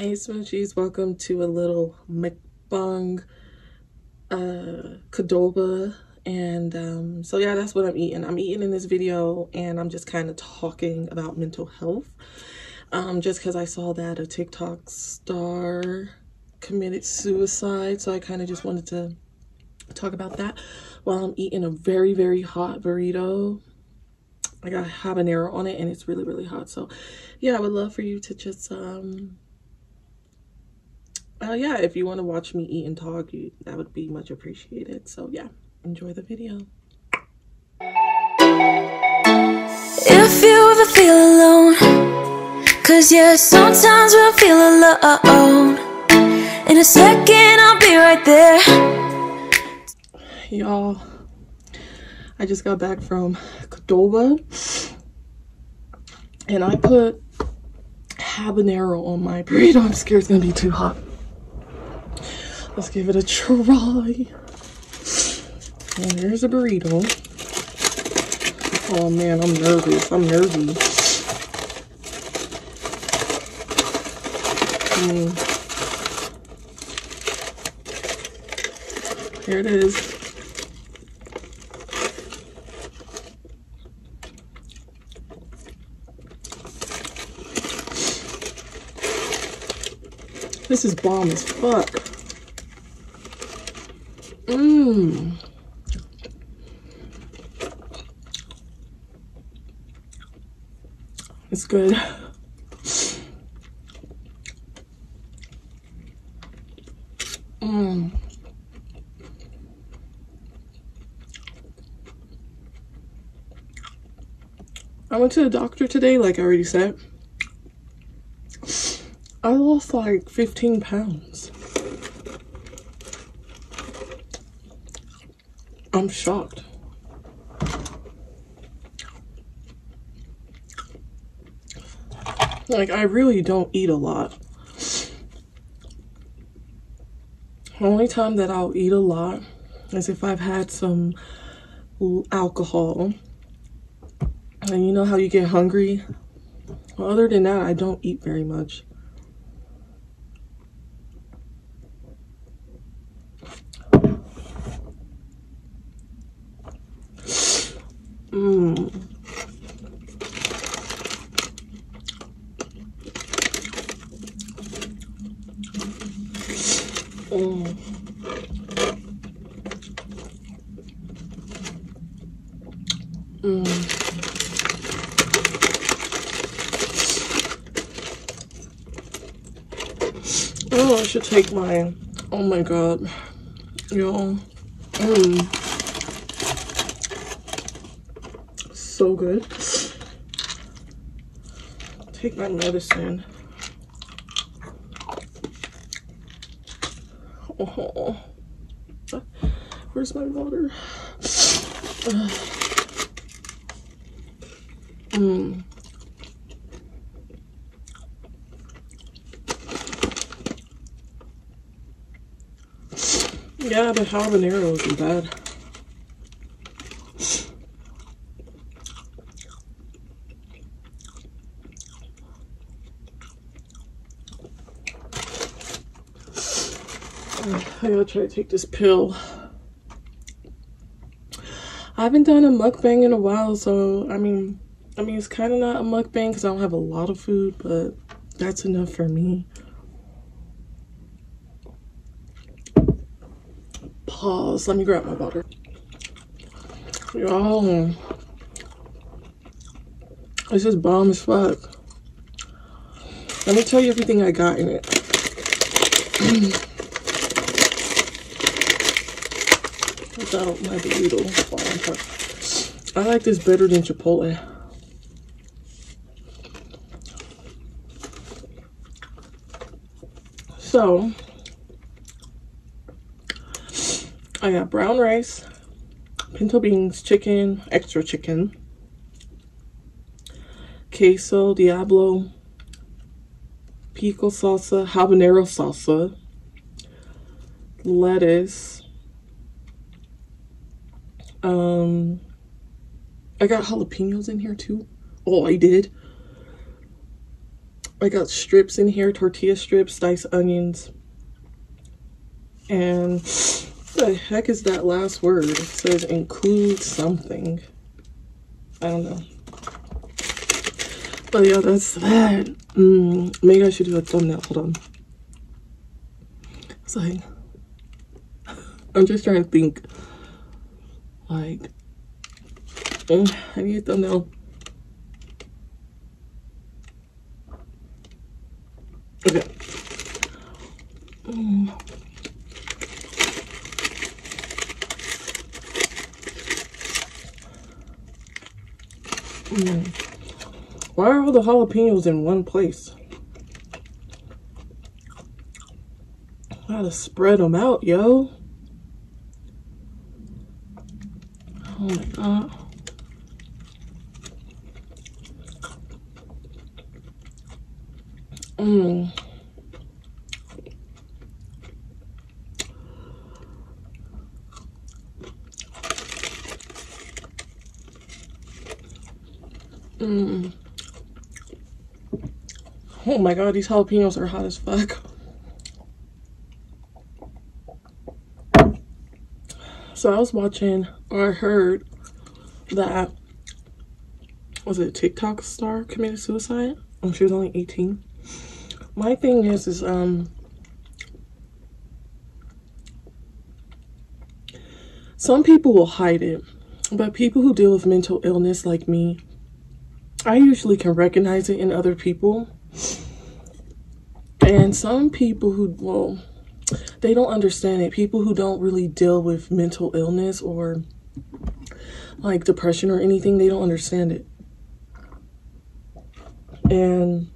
Hey Smoochees, welcome to a little mukbang uh Qdoba and um so yeah that's what I'm eating. I'm eating in this video and I'm just kind of talking about mental health. Um just because I saw that a TikTok star committed suicide so I kind of just wanted to talk about that while I'm eating a very very hot burrito. I got habanero on it and it's really really hot so yeah I would love for you to just um uh, yeah, if you want to watch me eat and talk, you, that would be much appreciated. So yeah, enjoy the video. If you ever feel alone, cause yeah, sometimes we'll feel alone. In a second, I'll be right there. Y'all, I just got back from Qdoba and I put habanero on my burrito. I'm scared it's gonna be too hot. Let's give it a try. And here's a burrito. Oh man, I'm nervous. I'm nervy. Mm. Here it is. This is bomb as fuck. Mmm. It's good. Mmm. I went to the doctor today, like I already said. I lost like 15 pounds. I'm shocked. Like, I really don't eat a lot. The only time that I'll eat a lot is if I've had some alcohol. And you know how you get hungry? Well, other than that, I don't eat very much. Mmm. Mm. Mm. Oh, I should take my, oh my god, yo, mm. so good. Take my medicine. Oh, where's my water? Mm. Yeah, the habanero isn't bad. I gotta try to take this pill. I haven't done a mukbang in a while, so I mean, I mean, it's kind of not a mukbang because I don't have a lot of food, but that's enough for me. Pause. Let me grab my water. Y'all, this is bomb as fuck. Let me tell you everything I got in it. without my burrito. I like this better than Chipotle. So, I got brown rice, pinto beans, chicken, extra chicken, queso, diablo, pico salsa, habanero salsa, lettuce, um, I got jalapenos in here too. Oh, I did. I got strips in here, tortilla strips, diced onions. And the heck is that last word? It says include something. I don't know. But yeah, that's that. Mm, maybe I should do a thumbnail. Hold on. It's like, I'm just trying to think. Like, I need a thumbnail. Okay. Mm. Mm. Why are all the jalapenos in one place? Gotta spread them out, yo. Oh my god. Mmm. Mmm. Oh my god, these jalapenos are hot as fuck. So I was watching, or I heard that, was it TikTok star committed suicide? Oh, she was only 18. My thing is, is, um, some people will hide it, but people who deal with mental illness like me, I usually can recognize it in other people. And some people who, well, they don't understand it. People who don't really deal with mental illness or like depression or anything, they don't understand it. And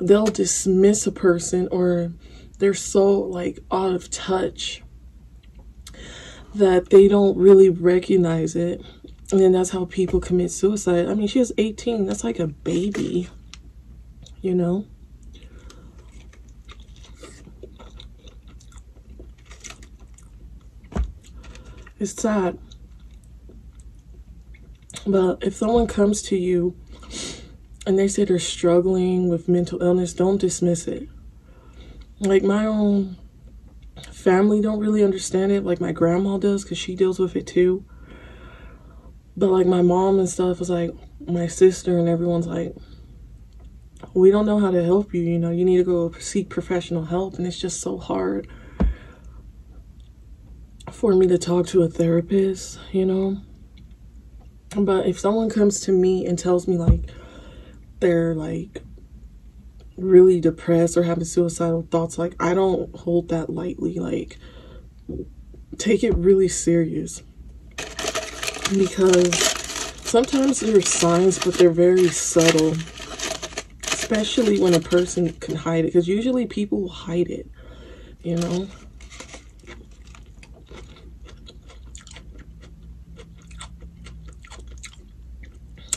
they'll dismiss a person or they're so like out of touch that they don't really recognize it. And then that's how people commit suicide. I mean, she was 18. That's like a baby, you know? It's sad. But if someone comes to you and they say they're struggling with mental illness, don't dismiss it. Like my own family don't really understand it. Like my grandma does because she deals with it too. But like my mom and stuff is like my sister and everyone's like, we don't know how to help you. You know, you need to go seek professional help. And it's just so hard for me to talk to a therapist, you know. But if someone comes to me and tells me like they're like really depressed or having suicidal thoughts, like I don't hold that lightly. Like take it really serious. Because sometimes there are signs, but they're very subtle. Especially when a person can hide it. Because usually people hide it, you know.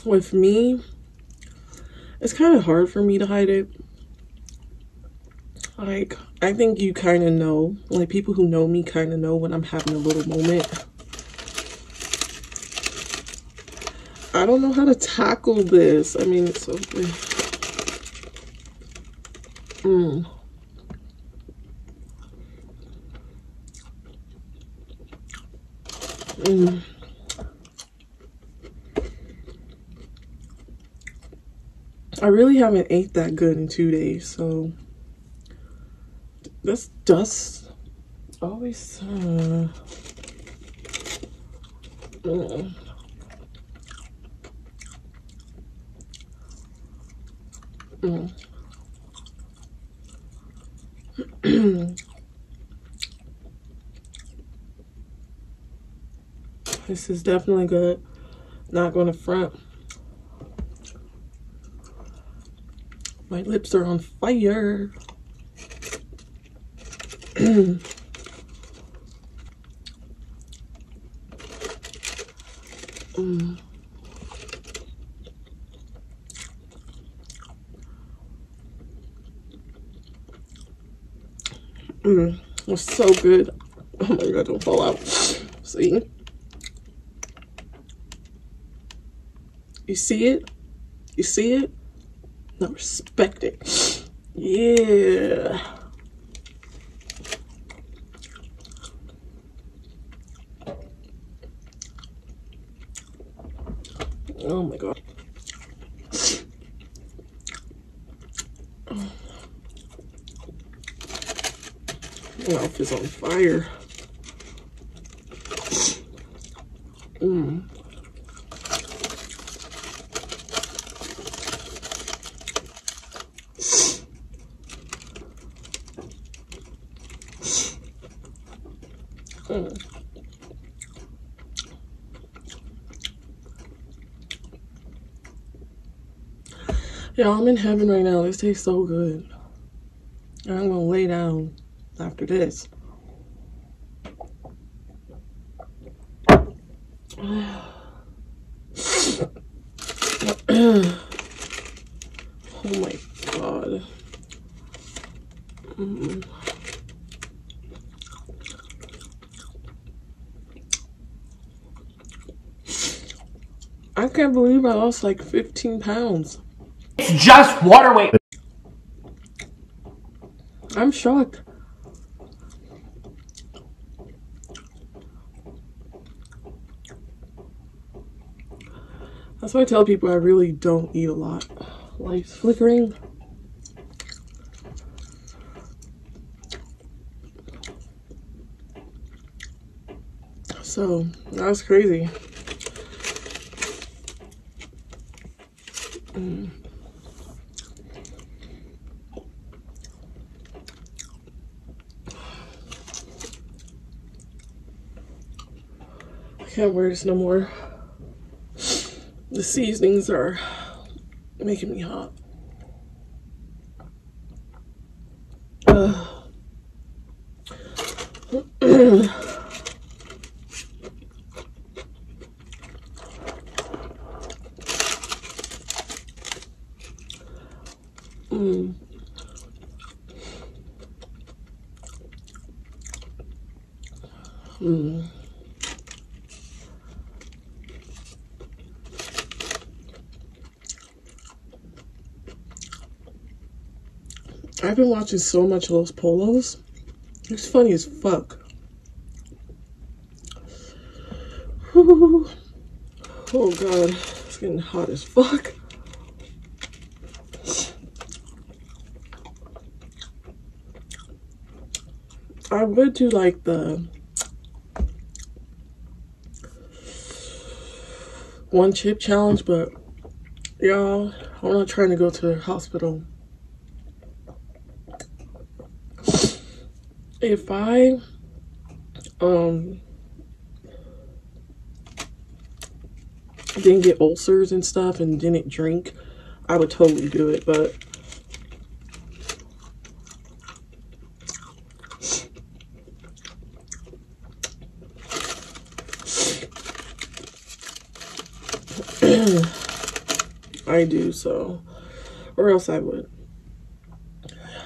with me, it's kind of hard for me to hide it. Like, I think you kind of know, like people who know me kind of know when I'm having a little moment. I don't know how to tackle this. I mean, it's okay. Mm. Mm. I really haven't ate that good in two days, so this dust always. Uh, mm. Mm. this is definitely good. Not going to front. My lips are on fire. mm. Mm, it's so good. Oh my god, don't fall out. See? You see it? You see it? I respect it. Yeah. Oh my god. Mouth is on fire. Mmm. Mm. Yeah, I'm in heaven right now. This tastes so good. I'm gonna lay down after this. oh my god. Mm. I can't believe I lost like 15 pounds. Just water weight. I'm shocked. That's why I tell people I really don't eat a lot. Lights flickering. So, that's crazy. Mm. Can't wear this no more. The seasonings are making me hot. Uh. mm. Mm. Watching so much Los Pollos. It's funny as fuck. Whew. Oh god, it's getting hot as fuck. I would do like the one chip challenge, but y'all, I'm not trying to go to the hospital. If I um didn't get ulcers and stuff and didn't drink, I would totally do it, but I do so, or else I would.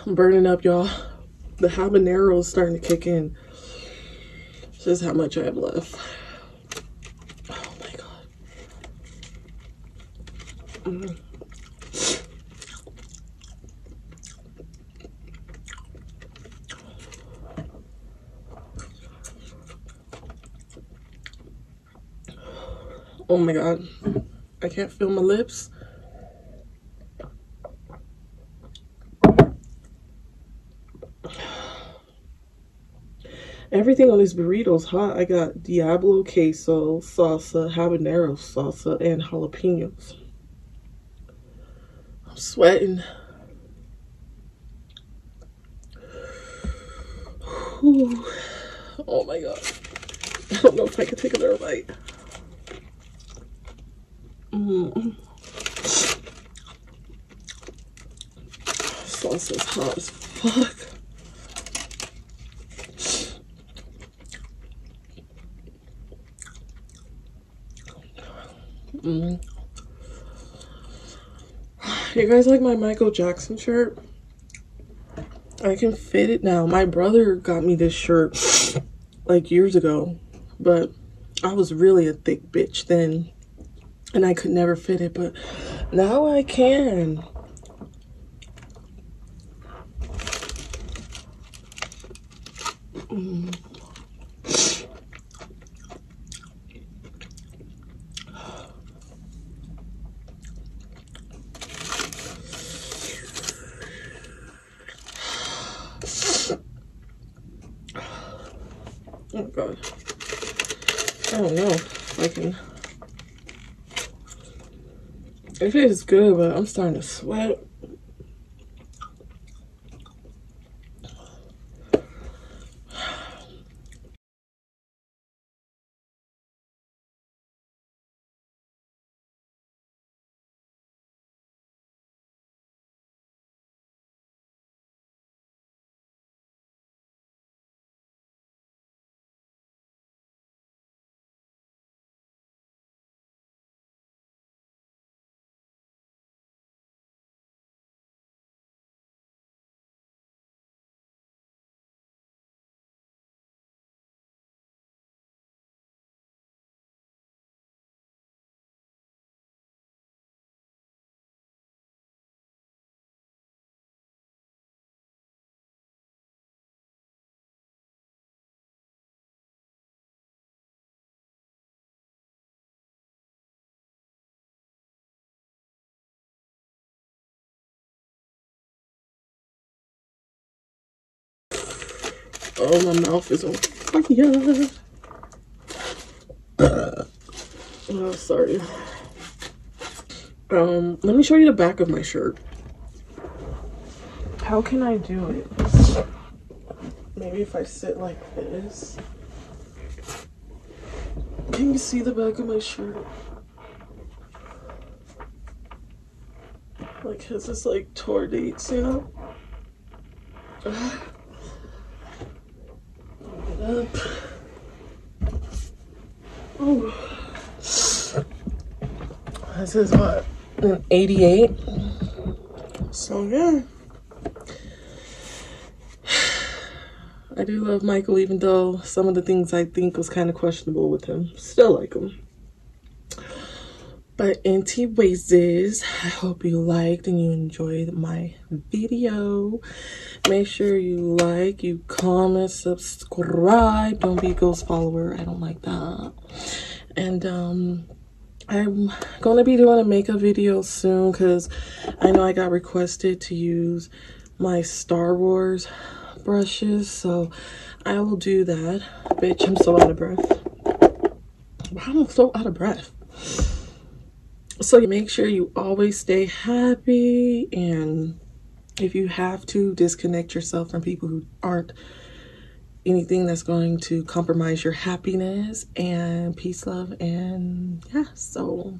I'm burning up, y'all. The habanero is starting to kick in. This is how much I have left. Oh my god. Mm. Oh my god. I can't feel my lips. Everything on these burritos hot. I got Diablo queso, salsa, habanero salsa, and jalapenos. I'm sweating. Whew. Oh my god. I don't know if I can take another bite. Mm. Is hot as fuck. Mm. You guys like my Michael Jackson shirt? I can fit it now. My brother got me this shirt like years ago, but I was really a thick bitch then and I could never fit it, but now I can. Mm. It is good, but I'm starting to sweat. Oh, my mouth is on fire. oh, sorry. Um, let me show you the back of my shirt. How can I do it? Maybe if I sit like this. Can you see the back of my shirt? Like, has this like tour dates, you know? Up. Oh. This is what? An 88. So yeah. I do love Michael even though some of the things I think was kind of questionable with him. Still like him. But anyways, I hope you liked and you enjoyed my video. Make sure you like, you comment, subscribe. Don't be a ghost follower. I don't like that. And um, I'm going to be doing a makeup video soon because I know I got requested to use my Star Wars brushes. So I will do that. Bitch, I'm so out of breath. I'm so out of breath so make sure you always stay happy and if you have to disconnect yourself from people who aren't anything that's going to compromise your happiness and peace love and yeah so.